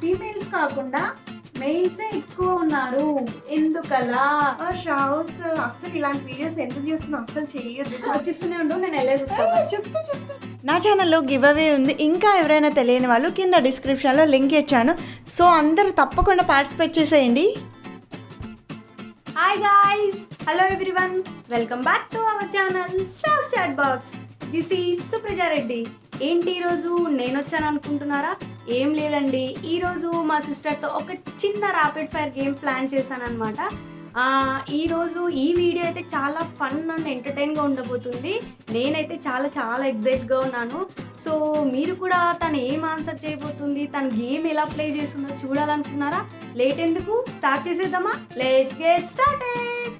Females కాకుండా మెయిల్సే ఎక్కువ ఉన్నారు. ఎందుకలా? షావుస్ అస్సలు ఇలాంటి వీడియోస్ ఎందుకు చేస్తున్నా? అస్సలు చెయ్యొద్దు. ఆలోచిస్తూనే ఉండు నేను వెళ్ళేసి వస్తాను చెప్తా చెప్తా నా ఛానల్లో గివ్ అవే ఉంది. ఇంకా ఎవరైనా తెలియని వాళ్ళు కింద డిస్క్రిప్షన్లో లింక్ ఇచ్చాను. సో అందరూ తప్పకుండా పార్టిసిపేట్ చేసేయండి. Hi guys hello everyone welcome back to our channel star chat box this is Supraja Reddy ఏంటి ఈరోజు నేను వచ్చాను అనుకుంటున్నారా? ఏం లేదండి. ఈరోజు మా సిస్టర్తో ఒక చిన్న ర్యాపిడ్ ఫైర్ గేమ్ ప్లాన్ చేశాను అనమాట ఈరోజు ఈ వీడియో అయితే చాలా ఫన్ అండ్ ఎంటర్టైన్గా ఉండబోతుంది. నేనైతే చాలా చాలా ఎగ్జైట్గా ఉన్నాను. సో మీరు కూడా తను ఏం ఆన్సర్ చేయబోతుంది? తన గేమ్ ఎలా ప్లే చేస్తుందో చూడాలనుకున్నారా లేట్ ఎందుకు? స్టార్ట్ చేసేద్దామా? Let's get started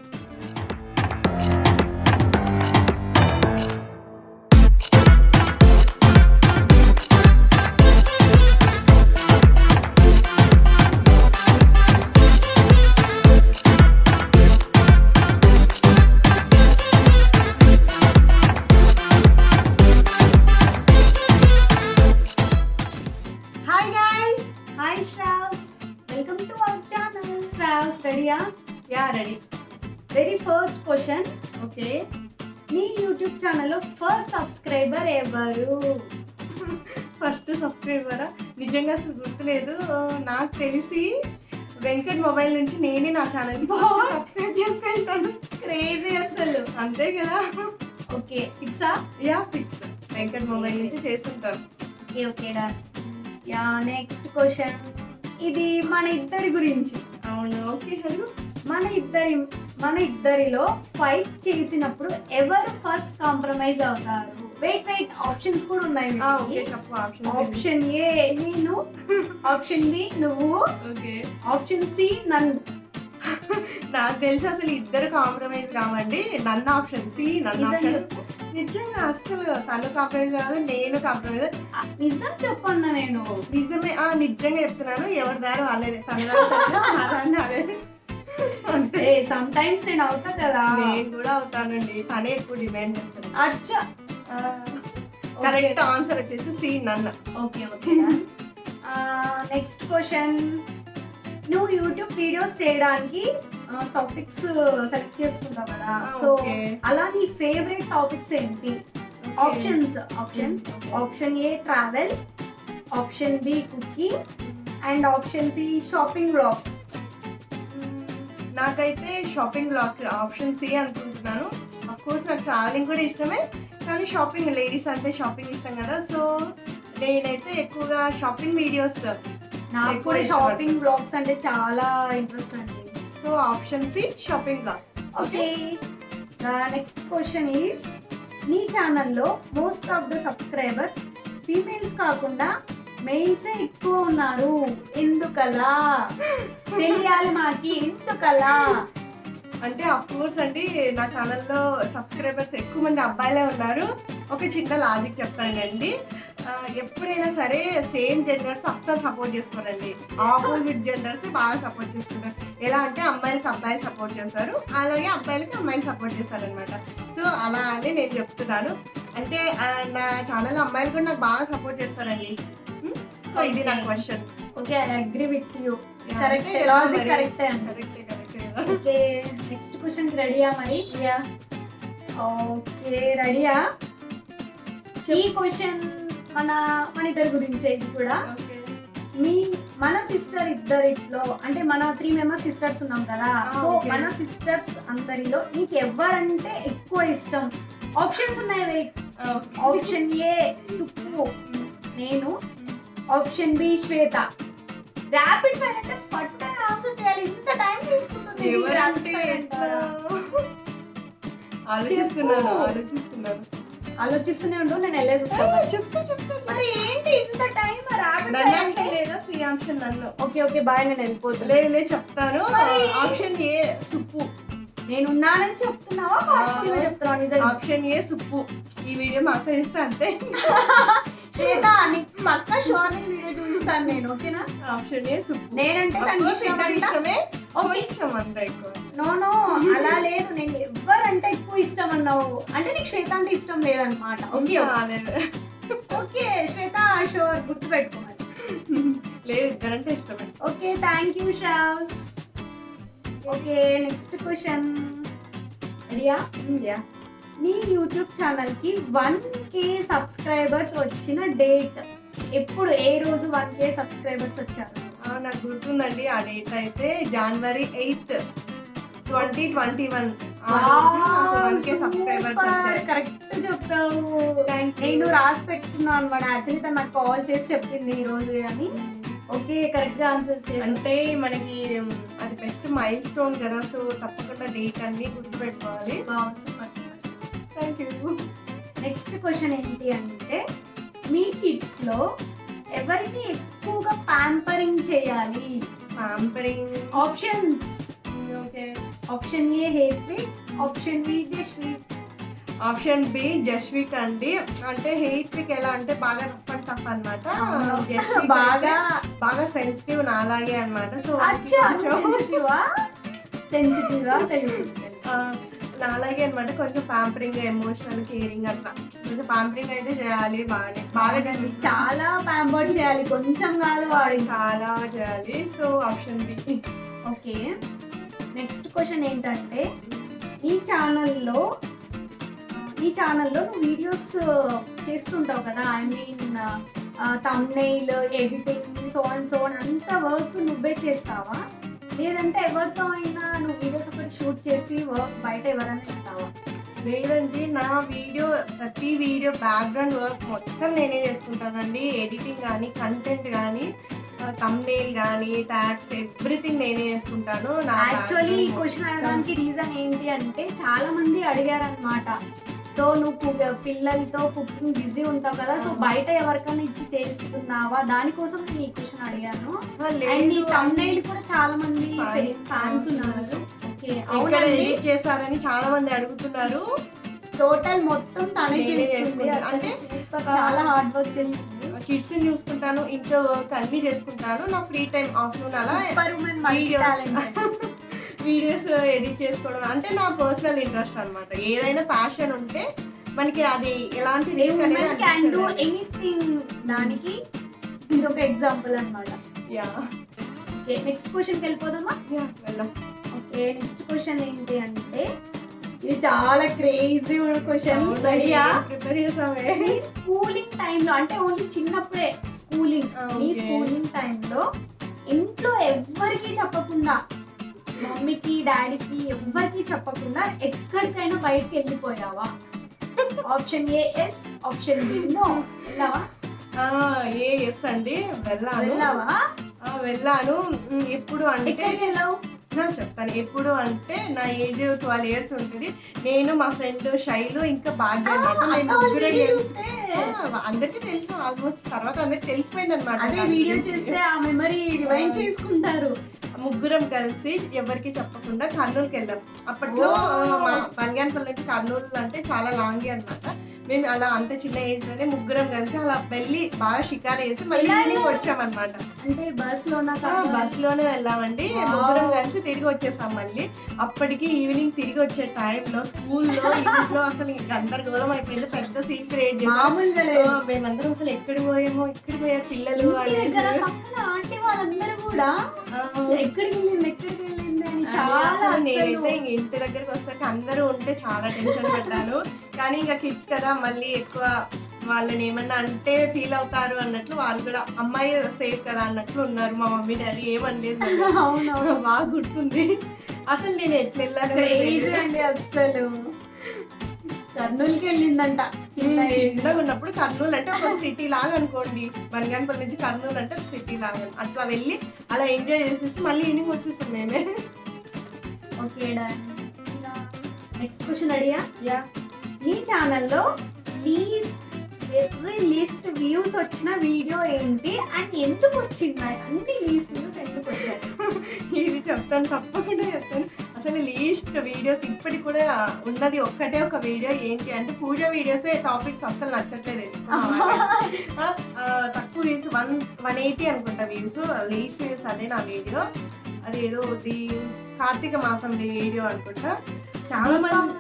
ready very first question okay నీ యూట్యూబ్ ఛానల్లో ఫస్ట్ సబ్స్క్రైబర్ ఎవరు? ఫస్ట్ సబ్స్క్రైబరా నిజంగా అసలు గుర్తులేదు. నాకు తెలిసి వెంకట్ మొబైల్ నుంచి నేనే నా ఛానల్ సబ్స్క్రైబ్ చేసుకుంటాను. క్రేజీ అసలు. అంతే కదా? ఓకే ఫిక్సా యా ఫిక్స్ వెంకట్ మొబైల్ నుంచి చేస్తుంటాను. Okay okay done yeah next question ఇది మన ఇద్దరి గురించి. అవును? Okay hello. మన ఇద్దరి మన ఇద్దరిలో ఫైట్ చేసినప్పుడు ఎవరు ఫస్ట్ కాంప్రమైజ్ అవుతారు? వెయిట్ వెయిట్ ఆప్షన్స్ కూడా ఉన్నాయి ఓకే వీటికి. చెప్పు ఆప్షన్ ఆప్షన్ ఏ నేను ఆప్షన్ బి నువ్వు ఆప్షన్ సి నన్ను. నాకు తెలిసి అసలు ఇద్దరు కాంప్రమైజ్ కావండి నన్ను ఆప్షన్ సి నన్ను ఆప్షన్. నిజంగా అసలు తను కాంప్రమైజ్ కాదు నేను కాంప్రమైజ్ నిజం చెప్పన్నా నేను. నిజమే ఆ నిజంగా చెప్తున్నాను. ఎవరి దారి వాళ్ళేదే. తన దారి అంతే సమ్ టైమ్స్ నేను అవుతా కదా. నేను కూడా అవుతానండి. తనే ఎక్కువ డిమాండ్ చేస్తాను అచ్చా. కరెక్ట్ ఆన్సర్ వచ్చేసి సి నన్ను. ఓకే ఓకే నెక్స్ట్ క్వశ్చన్ నువ్వు యూట్యూబ్ వీడియోస్ చేయడానికి టాపిక్స్ సెలెక్ట్ చేసుకుంటావు కదా. సో. అలా నీ ఫేవరెట్ టాపిక్స్ ఏంటి? Options option option A travel option B cooking and option C shopping blogs నాకైతే షాపింగ్ బ్లాక్ ఆప్షన్ సి అనుకుంటున్నాను. అఫ్ కోర్స్ నాకు ట్రావెలింగ్ కూడా ఇష్టమే కానీ షాపింగ్ లేడీస్ అంటే షాపింగ్ ఇష్టం కదా. సో నేనైతే ఎక్కువగా షాపింగ్ వీడియోస్ నాకు కూడా. షాపింగ్ బ్లాగ్స్ అంటే చాలా ఇంట్రెస్ట్ అండి. So option C shopping blog okay next question is నీ ఛానల్లో most of the subscribers females కాకుండా మెయిన్సే ఎక్కువ ఉన్నారు. ఎందుకలా? తెలియాలి మాకి ఎందుకలా? అంటే అఫ్ కోర్స్ అండి నా ఛానల్లో సబ్స్క్రైబర్స్ ఎక్కువ మంది అబ్బాయిలే ఉన్నారు. ఒక చిన్న లాజిక్ చెప్తానండి. ఎప్పుడైనా సరే సేమ్ జెండర్స్ అస్సలు సపోర్ట్ చేసుకోరండి. ఆపోజిట్ జెండర్స్ బాగా సపోర్ట్ చేస్తున్నారు. ఎలా అంటే అమ్మాయిలకి అబ్బాయిలు సపోర్ట్ చేస్తారు. అలాగే అబ్బాయిలకి అమ్మాయిలు సపోర్ట్ చేస్తారు అనమాట సో అలా అని నేను చెప్తున్నాను. అంటే నా ఛానల్లో అమ్మాయిలు కూడా నాకు బాగా సపోర్ట్ చేస్తారండి. సో ఇది నా. Question okay I agree with you correct logic కరెక్టే కరెక్టే కరెక్టే ఓకే నెక్స్ట్ క్వశ్చన్ రెడీయా మరి? ఓకే రెడీయా ఈ క్వశ్చన్ మన మన ఇద్దరి గురించే ఇది కూడా. మీ మన సిస్టర్ ఇద్దరిలో అంటే మన త్రీ మెంబర్స్ సిస్టర్స్ ఉన్నాం కదా. Ah, so okay. మన సిస్టర్స్ అందరిలో నీకు ఎవరంటే ఎక్కువ ఇష్టం? ఆప్షన్స్ ఉన్నాయి? వెయిట్ ఆప్షన్ ఏ సుప్పు నేను option B Shweta. Rapid fire అంటే ఫట్ ఆన్సర్ చేయాలి. ఇంత టైం తీసుకుంటుంది ఎవరంటే? ఆలోచిస్తున్నాను ఆలోచిస్తూనే ఉండు నేను వెళ్ళేసి వస్తాను చెప్తా చెప్తా మరి ఏంటి ఇంత టైం ర్యాపిడ్ లేదా సి ఆప్షన్ నన్ను? ఓకే ఓకే బాయ్ నేను వెళ్ళిపోతున్నా లేదు లేదు చెప్తాను? Option A Suppu. నేను ఉన్నానని చెప్తున్నావా హార్ట్ఫుల్గా చెప్తున్నావా? నిజంగా. Option A Suppu. ఈ వీడియో మాకు ఇస్తా అంటే. శ్వేత నీకు పక్క షోర్ వీడియో చూపిస్తాను నేను ఓకేనా? ఆప్షన్ ఏ నేనంటే తనకి ఇష్టం. ఇష్టమే? ఎక్కువ. నో నో అలా లేదు. నేను ఎవరంటే ఎక్కువ ఇష్టం అన్నావు. అంటే నీకు శ్వేత అంటే ఇష్టం లేదనమాట ఓకే. ఓకే. శ్వేత షోర్ గుర్తు పెట్టుకోవాలి లేదు ఇద్దరంటే ఇష్టమే. Okay thank you షాస్ okay next question Riya yeah? నీ యూట్యూబ్ ఛానల్కి వన్ కే సబ్స్క్రైబర్స్ వచ్చిన డేట్ ఎప్పుడు ఏ రోజు వన్ కే సబ్స్క్రైబర్స్ వచ్చారు? ఆ, నాకు గుర్తుందండి ఆ డేట్ అయితే January eighth twenty twenty one subscribers correct చెప్పావు. Thank you. నేను రాసి పెట్టుకున్నాను అనమాట యాక్చువల్లీ తను నాకు కాల్ చేసి చెప్పింది ఈ రోజు అని. ఓకే కరెక్ట్గా ఆన్సర్ చేసి అంటే మనకి ఉమ్, అది బెస్ట్ మైల్ స్టోన్ కదా సో తప్పకుండా డేట్ అన్ని గుర్తుపెట్టుకోవాలి. Super super thank you next question ఏంటి అంటే మీ కిడ్స్లో ఎవరికి ఎక్కువగా ప్యాంపరింగ్ చేయాలి? Pampering options okay option A Hethvik option B Jasvik option B Jasvik అండి అంటే హెయిత్కి ఎలా అంటే బాగా రఫ్ అండ్ టఫ్ అనమాట బాగా బాగా సెన్సిటివ్ నాలాగే అనమాట సో సెన్సిటివా తెలుసు నాలాగే అనమాట కొంచెం పాంపరింగ్ ఎమోషనల్ కేరింగ్ అట్లా. కొంచెం పాంపరింగ్ అయితే చేయాలి బాగానే బాగా చాలా ప్యాంపర్ చేయాలి. కొంచెం కాదు వాడి. చాలా చేయాలి. So option B. Okay. Next question ఏంటంటే ఈ ఛానల్లో ఈ ఛానల్లో నువ్వు వీడియోస్ చేస్తుంటావు కదా. I mean thumbnail editing so and so అంత వర్క్ నువ్వే చేస్తావా? లేదంటే ఎవరితో అయినా నువ్వు వీడియోస్ ఒకటి షూట్ చేసి వర్క్ బయట ఎవరైనా ఇస్తావా? లేదండి నా వీడియో ప్రతి వీడియో బ్యాక్గ్రౌండ్ వర్క్ మొత్తం నేనే చేసుకుంటానండి. ఎడిటింగ్ కానీ కంటెంట్ కానీ తమ్నేల్ కానీ ట్యాక్స్ ఎవ్రీథింగ్ నేనే చేసుకుంటాను. యాక్చువల్లీ ఈ క్వశ్చన్. అడగడానికి రీజన్ ఏంటి అంటే చాలా మంది అడిగారు అనమాట సో నువ్వు పిల్లలతో కుకింగ్ బిజీ ఉంటావు కదా సో బయట ఎవరికైనా ఇచ్చి చేస్తున్నావా? దానికోసం నేను ఈ క్వశ్చన్ అడిగాను. అండ్ ఈ లేదు తమ్నైల్ కూడా చాలా మంది. ఫ్యాన్స్ ఉన్నారు. అవునండి. చేశారని చాలా మంది అడుగుతున్నారు. టోటల్ మొత్తం తనే చేస్తుంది. అంటే, చాలా హార్డ్ వర్క్ చేస్తుంది. కిడ్స్ చూసుకుంటాను ఇంట్లో వర్క్ అన్ని చేసుకుంటాను నా ఫ్రీ టైం ఆఫ్టర్నూన్ అలా వీడియోస్ ఎడిట్ చేసుకోవడం అంటే నా పర్సనల్ ఇంట్రెస్ట్ అన్నమాట. ఏదైనా ప్యాషన్ ఉంటే మనకి అది ఎలాంటి. ఎనీథింగ్ దానికి ఇది ఒక ఎగ్జాంపుల్ అన్నమాట. యా. ఓకే నెక్స్ట్ క్వశ్చన్కి వెళ్ళిపోదామా? యా వెళ్దాం. ఓకే నెక్స్ట్ క్వశ్చన్ ఏంటి అంటే ఇది చాలా క్రేజీ క్వశ్చన్ ప్రిపేర్ చేసామే నీ స్కూలింగ్ టైంలో అంటే ఓన్లీ చిన్నప్పుడే స్కూలింగ్ నీ. స్కూలింగ్ టైంలో ఇంట్లో ఎవ్వరికి చెప్పకుండా మమ్మీకి డాడీకి ఎవ్వరికి చెప్పకుండా ఎక్కడికైనా బయటకు వెళ్ళిపోయావా? Option A yes option B no వెళ్ళావా? ఏ ఎస్ అండి? వెళ్ళాను. వెళ్ళావా? వెళ్ళాను. ఎప్పుడు అంటే ఎక్కడికి వెళ్ళావు? చెప్తాను. ఎప్పుడు అంటే నా ఏజ్ ట్వెల్వ్ ఇయర్స్ ఉంటుంది. నేను మా ఫ్రెండ్ శైలు ఇంకా భాగ్య అనమాట ఆ, అందరికీ తెలుసు. ఆల్మోస్ట్ తర్వాత అందరికి తెలిసిపోయింది అనమాట వీడియో చేస్తే ఆ మెమరీ రివైండ్ చేసుకుంటారు. ముగ్గురం కలిసి ఎవరికి చెప్పకుండా కర్నూలుకి వెళ్ళాం. అప్పట్లో మా బంగాన్పల్లి నుంచి కర్నూలు అంటే చాలా లాంగ్ అనమాట మేము అలా అంత చిన్న ఏజ్లోనే ముగ్గురం కలిసి అలా వెళ్ళి బాగా షికారు చేసి మళ్ళీ ఈవినింగ్? వచ్చామన్నమాట. అంటే బస్ లోనా బస్లోనే వెళ్ళామండి. ముగ్గురం కలిసి తిరిగి వచ్చేసాం మళ్ళీ. అప్పటికి ఈవినింగ్ తిరిగి వచ్చే టైంలో స్కూల్లో ఇంట్లో అసలు గందరగోళం అయిపోయింది. పెద్ద సీన్ క్రియేట్ మామూలుగా మేమందరం అసలు ఎక్కడికి పోయామో ఎక్కడికి పోయారు పిల్లలు వాళ్ళందరూ. కూడా ఎక్కడికి నేనైతే ఇంక ఇంటి దగ్గరకు వస్తాక అందరూ ఉంటే చాలా టెన్షన్ పడ్డాను. కానీ ఇంకా కిడ్స్ కదా మళ్ళీ ఎక్కువ వాళ్ళని ఏమన్నా అంటే ఫీల్ అవుతారు అన్నట్లు వాళ్ళు కూడా అమ్మాయి సేఫ్ కదా అన్నట్లు ఉన్నారు. మా మమ్మీ డాడీ ఏమనలేదు. అవునవును. బాగా గుర్తుంది. అసలు నేను ఎట్లా వెళ్ళాను. అండి అస్సలు. కర్నూలుకి వెళ్ళిందంట చిన్నగా ఉన్నప్పుడు కర్నూలు అంటే ఒక సిటీ లాగా అనుకోండి. బనగానపల్లి నుంచి కర్నూలు అంటే ఒక సిటీ లాగా. అట్లా వెళ్ళి అలా ఎంజాయ్ చేసేసి మళ్ళీ ఈవినింగ్ వచ్చేసాం మేమే. ఓకే నెక్స్ట్ క్వశ్చన్ అడిగా యా నీ ఛానల్లో లీస్ట్ ఎవ్రీ లీస్ట్ వ్యూస్ వచ్చిన వీడియో ఏంటి? అండ్ ఎందుకు వచ్చింది? అన్ని లీస్ట్ వ్యూస్ ఎందుకు వచ్చాయి? ఇది చెప్తాను తప్పకుండా చెప్తాను. అసలు లీస్ట్ వీడియోస్ ఇప్పటికి కూడా ఉన్నది ఒక్కటే ఒక వీడియో ఏంటి? అంటే పూజ వీడియోసే టాపిక్స్ అసలు నచ్చట్లేదు తక్కువ వ్యూస్ వన్ వన్ ఎయిటీ అనుకుంటా వ్యూస్ లీస్ట్ వ్యూస్ అదే నా వీడియో. అది ఏదో ఇది కార్తీక మాసం వీడియో అనుకుంటా. చాలా మంది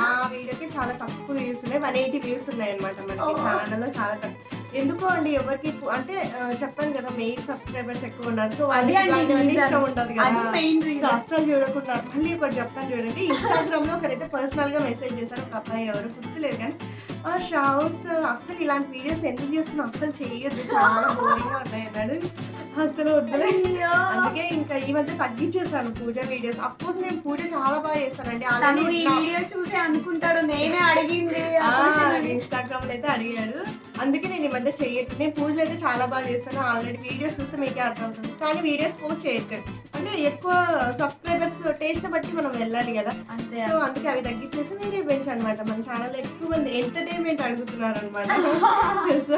ఆ, వీడియోకి చాలా తక్కువ వ్యూస్ ఉన్నాయి. వన్ ఎయిటీ వ్యూస్ ఉన్నాయి అనమాట మనకి. ఛానల్లో చాలా తక్కువ. ఎందుకో అండి ఎవరికి అంటే చెప్పాను కదా మెయిన్ సబ్స్క్రైబర్స్ ఎక్కువ ఉన్నారు. సో అది. ఇష్టం ఉండదు కదా. అస్సలు చూడకుండా మళ్ళీ ఒకటి చెప్తాను చూడండి. ఇన్స్టాగ్రామ్లో ఒకరైతే పర్సనల్గా మెసేజ్ చేశారు. ఒక అబ్బాయి ఎవరు గుర్తులేదు కానీ ఆ షావుస్ అస్సలు ఇలాంటి వీడియోస్ ఎందుకు చేస్తున్నా అస్సలు చేయొద్దు. చాలా బోరింగ్గా ఉన్నాయి అన్నాడు వద్దులే. అందుకే ఇంకా ఈ మధ్య తగ్గించేసాను పూజ వీడియోస్. అఫ్ కోర్స్ నేను పూజ చాలా బాగా చేస్తానండి. తను ఈ వీడియో చూసి అనుకుంటాడు. నేనే అడిగింది. ఇన్స్టాగ్రామ్లో అయితే అడిగాడు. అందుకే నేను ఈ మధ్య చేయట్లేదు నేను పూజలు అయితే చాలా బాగా చేస్తాను. ఆల్రెడీ వీడియోస్ చూస్తే మీకే అర్థమవుతుంది. కానీ వీడియోస్ పోస్ట్ చేయట్లేదు. అంటే ఎక్కువ సబ్స్క్రైబర్స్ టేస్ట్ బట్టి మనం వెళ్ళాలి కదా. అంతే. సో అందుకే అవి తగ్గించేసి వేరే బెంచ్ అనమాట మన ఛానల్ ఎక్కువ మంది ఎంటర్టైన్మెంట్ అడుగుతున్నారు అనమాట సో